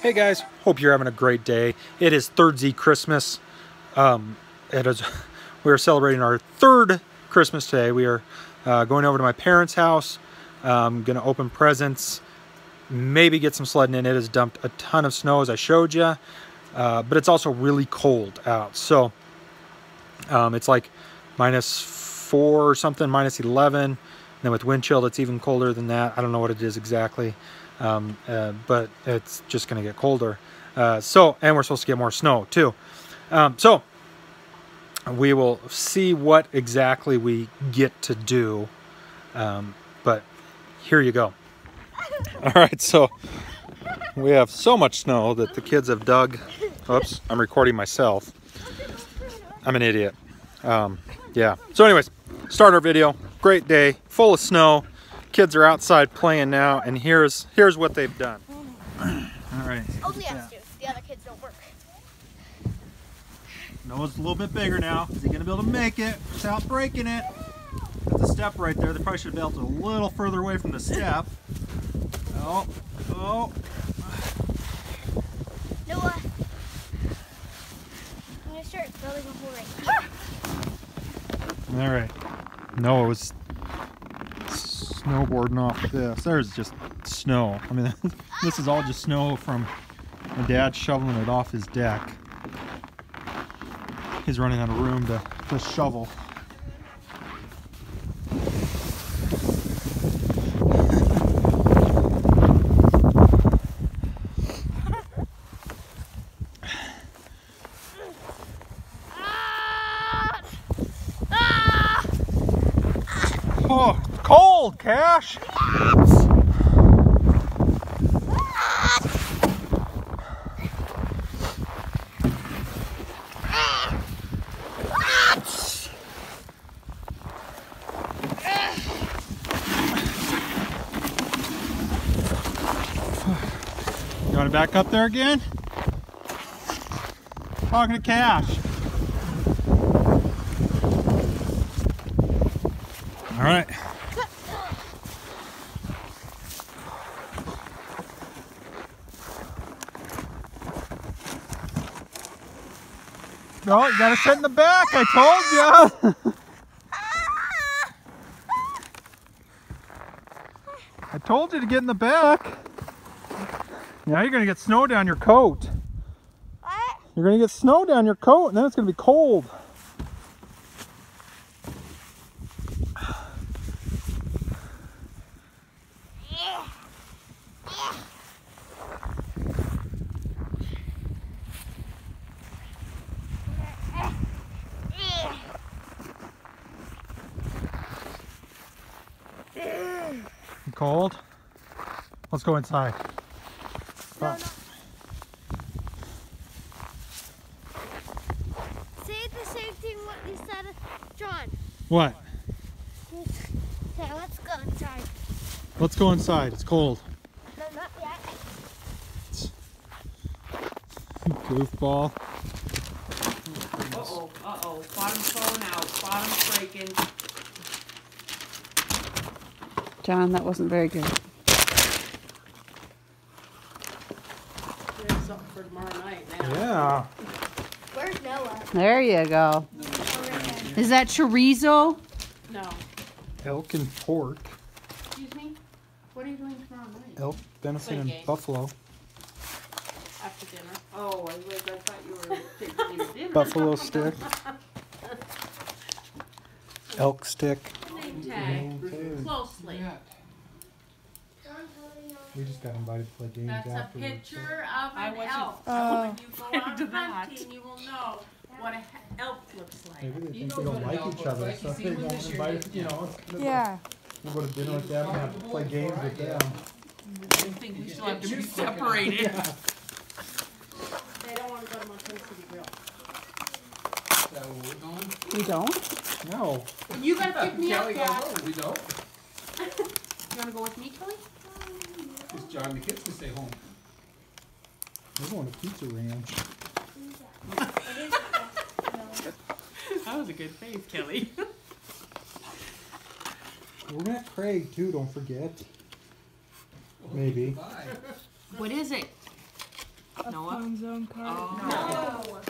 Hey guys, hope you're having a great day. It is Thirdsies Christmas. Um, it is, we are celebrating our third Christmas today. We are uh, going over to my parents' house. Um, gonna open presents, maybe get some sledding in. It has dumped a ton of snow as I showed you, uh, but it's also really cold out. So um, it's like minus four or something, minus 11. And then with wind chill, it's even colder than that. I don't know what it is exactly um, uh, but it's just going to get colder. Uh, so, and we're supposed to get more snow too. Um, so, we will see what exactly we get to do. Um, but here you go. All right, so we have so much snow that the kids have dug. Oops, I'm recording myself. I'm an idiot. Um, yeah. So, anyways, start our video. Great day, full of snow kids are outside playing now, and here's here's what they've done. All right. Only us do. The other kids don't work. Noah's a little bit bigger now. Is he gonna be able to make it without breaking it? That's a step right there. They probably should have built a little further away from the step. Oh, oh. Noah, I'm gonna start building a hole right here. All right. Noah was snowboarding off this. There's just snow. I mean, this is all just snow from my dad shoveling it off his deck. He's running out of room to, to shovel. Oh, cold, Cash. You want to back up there again? Talking to Cash. All right. No, you gotta sit in the back, I told you. I told you to get in the back. Now you're gonna get snow down your coat. What? You're gonna get snow down your coat and then it's gonna be cold. Cold? Let's go inside. No, no. Say the same thing what you said, John. What? Okay, let's go inside. Let's go inside. It's cold. No, not yet. Goofball. Uh-oh, uh-oh, bottom's falling out, bottom's breaking. John, that wasn't very good. There's something for tomorrow night now. Yeah. Where's Noah? There you go. Is that chorizo? No, Elk and pork. excuse me? What are you doing tomorrow night? Elk, venison, and buffalo. After dinner? Oh, I was, I thought you were taking dinner. Buffalo stick. Elk stick. Name tag, closely. We just got invited to play games That's a afterwards. picture of I an wasn't- elk. Oh. When you go out to that. hunting, you will know what an elf looks like. Maybe they think we know don't like each other, looks so like. they You see one don't invite, you know. Yeah. We'll go to dinner with them and have to play games with them. I think we still have to be separated. Yeah. They don't wanna go to Montana City Grill. We don't? No. You gotta pick me up, Kelly Dad. goes home, we don't. You wanna go with me, Kelly? Just John, the kids can stay home. We're going to Pizza Ranch. That was a good face, Kelly. We're gonna Craig too, don't forget. Maybe. What is it? Noah? Oh. No.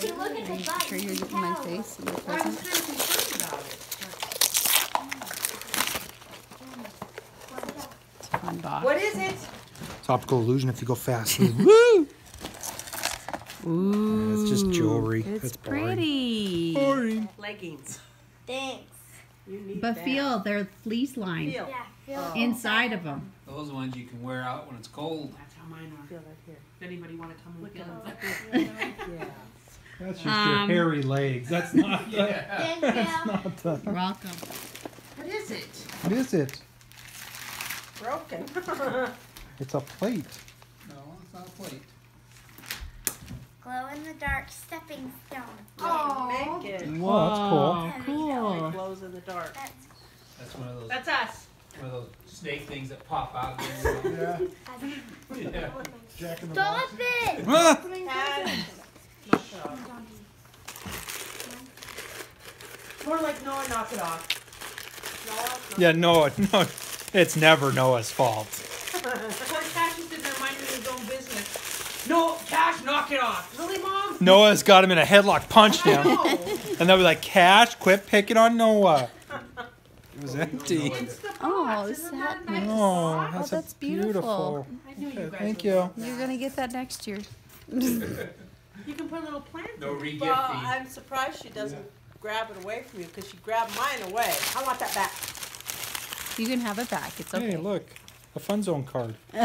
If you look at the bike, Sure you're getting my face and the present? kind of concerned about it. It's a fun box. What is it? It's optical illusion if you go fast. Woo! Ooh. It's just jewelry. It's, It's boring. pretty. Boring. Leggings. thanks. You need But that. feel they're fleece lined Feel. Yeah, feel inside of them. Those ones you can wear out when it's cold. That's how mine are. Feel that here. Does anybody want to come and get them? yeah. That's just Um, your hairy legs. That's not. The, Thank you. not the, You're welcome. What is it? what is it? Broken. It's a plate. No, it's not a plate. Glow in the dark stepping stone. Oh, make it. Wow, that's cool. Oh, It cool. glows in the dark. That's That's one of those That's us. one of those snake things that pop out. There. Yeah. yeah. Jack in the Stop it! Ah! It off. More like Noah, knock it off. Noah, Yeah, Noah. No, it's never Noah's fault. Poor Cash just didn't remind his own business. No, Cash, knock it off. Really, Mom? Noah's got him in a headlock, punched him, and they'll be like, "Cash, quit picking on Noah." It was empty. It's the Oh, box, is isn't that that nice? Oh, oh, that's, that's a beautiful. I knew you guys thank you. that. You're gonna get that next year. You can put a little plant No in. re-gifting. Well, I'm surprised she doesn't grab it away from you because she grabbed mine away. I want that back. You can have it back. It's okay. Hey, look, a fun zone card.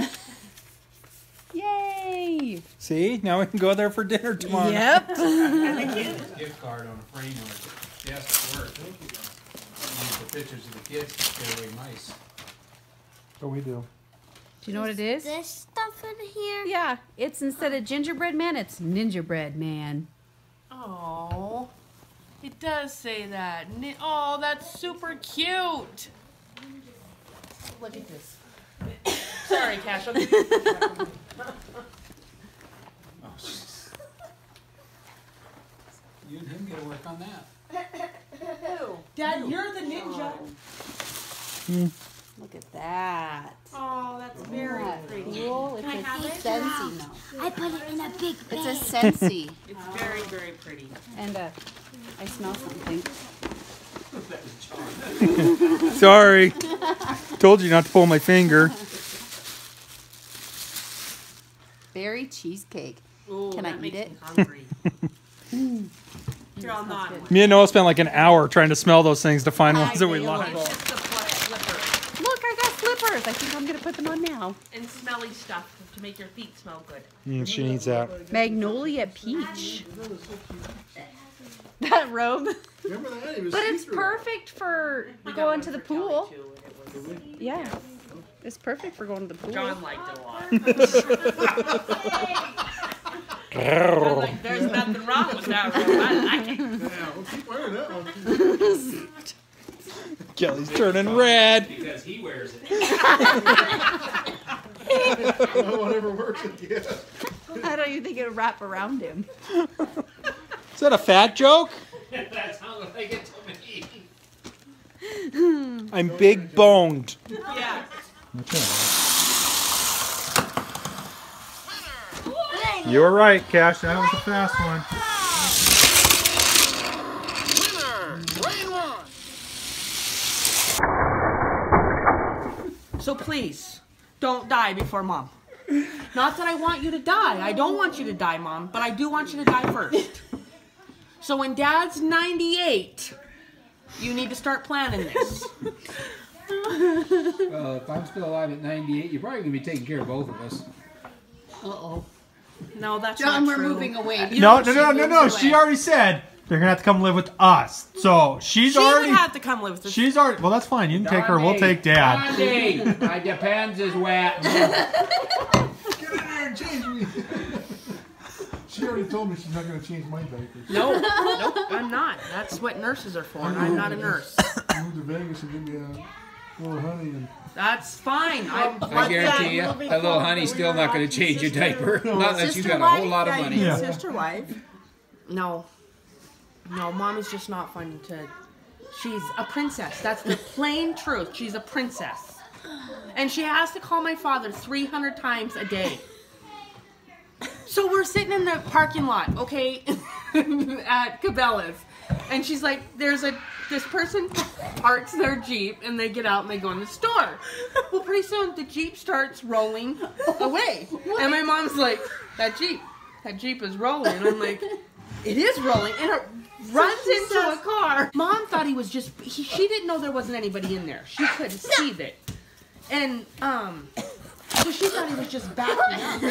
Yay! See, now we can go there for dinner tomorrow. Yep. gift card on a frame or yes, it worked. Use the pictures of the kids to scare away mice. What oh, we do? Do you know what it is? This stuff in here. Yeah, it's instead of gingerbread man, it's ninja bread man. Oh, it does say that. Oh, that's super cute. Look at this. Sorry, Cash. I'll you- Oh, jeez. You and him get to work on that. Dad, you're the ninja. Oh. Hmm. Look at that. Oh, that's very pretty. Cool. It's Can I a have it? Scentsy now. I put it in a big bag. It's a Scentsy. It's very, very pretty. and uh, I smell something. Sorry. Told you not to pull my finger. Berry cheesecake. Ooh, Can I eat it? me hungry. Here, I'll nod. Me and Noah spent like an hour trying to smell those things to find ones that we Available. like. It's just a fl- flipper Look, I. I think I'm gonna put them on now. and smelly stuff to make your feet smell good. Mm, she needs that. Magnolia peach. That robe. Remember that? It was But it's perfect for going to the pool. too, and it was- Yeah. It's perfect for going to the pool. John liked it a lot. Like, there's nothing wrong with that robe. I like it. Yeah, we'll keep wearing that one. Kelly's turning red. Because he wears it. Whatever works, I guess. I don't even think it'll wrap around him. Is that a fat joke? that sounds like it to me. I'm big boned. Yeah. You were right, Cash. That was a fast one. So please, don't die before mom. Not that I want you to die. I don't want you to die, mom, but I do want you to die first. So when dad's 98, you need to start planning this. Well, if I'm still alive at 98, you're probably gonna be taking care of both of us. Uh oh. No, that's John, not we're true. moving away. You No, know, no, no, no, no. She already said they're gonna have to come live with us. So she's She already. would have to come live with us. She's already. Well, that's fine. You can take her. We'll take Dad. Andy, my depends is wet. Get in there and change me. she already told me she's not going to change my diapers. No, nope, I'm not. That's what nurses are for. and I'm not a nurse. Move to Vegas and give me a little honey and. That's fine. I'm, I guarantee you, that little honey's still not gonna change your diaper. Not unless you got a whole lot of money. Yeah. Sister wife. No. No, mom is just not fun to. She's a princess. That's the plain truth. She's a princess. And she has to call my father 300 times a day. So we're sitting in the parking lot, okay, at Cabela's, and she's like, "There's a this person parks their jeep and they get out and they go in the store." Well, pretty soon the jeep starts rolling away, and my mom's like, "That jeep, that jeep is rolling." And I'm like, "It is rolling," and it runs into a car. Mom thought he was just. He, she didn't know there wasn't anybody in there. She couldn't see it, and um. So she thought he was just backing up.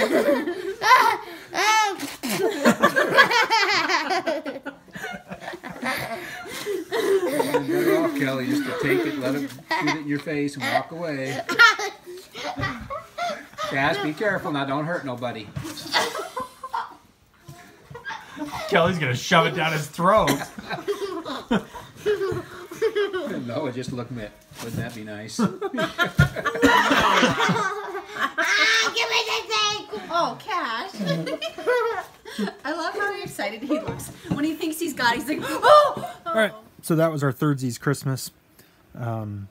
You're better off, Kelly, just to take it, let it shoot it in your face and walk away. Cass, be careful now, don't hurt nobody. Kelly's gonna shove it down his throat. No, it just look at Wouldn't that be nice? Ah, give me the thing! Oh, Cash. I love how excited he looks. When he thinks he's got it, he's like, oh! All right, so that was our thirdsies Christmas. Um,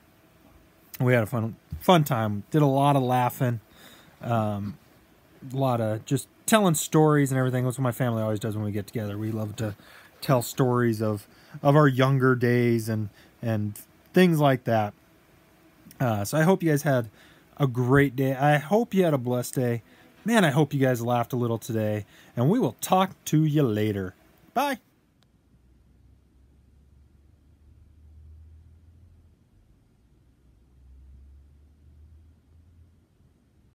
we had a fun fun time. Did a lot of laughing, um, a lot of just telling stories and everything. That's what my family always does when we get together. We love to tell stories of of our younger days and and things like that. Uh, so I hope you guys had a great day. I hope you had a blessed day. Man, I hope you guys laughed a little today. And we will talk to you later. Bye.